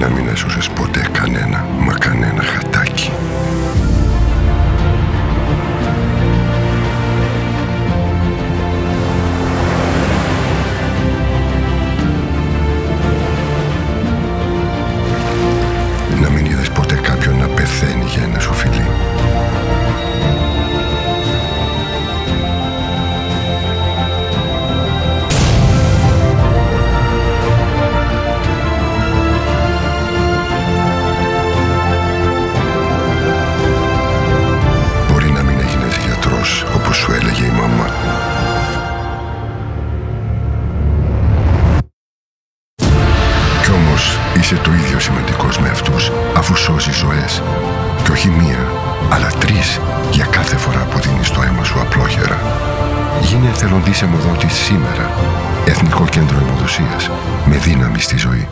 να μην έσωσες ποτέ κανένα, μα κανένα είσαι το ίδιο σημαντικός με αυτούς αφού σώζει ζωές. Κι όχι μία, αλλά τρεις για κάθε φορά που δίνεις το αίμα σου απλόχερα. Γίνε εθελοντής αιμοδότης σήμερα. Εθνικό Κέντρο Αιμοδοσίας. Με δύναμη στη ζωή.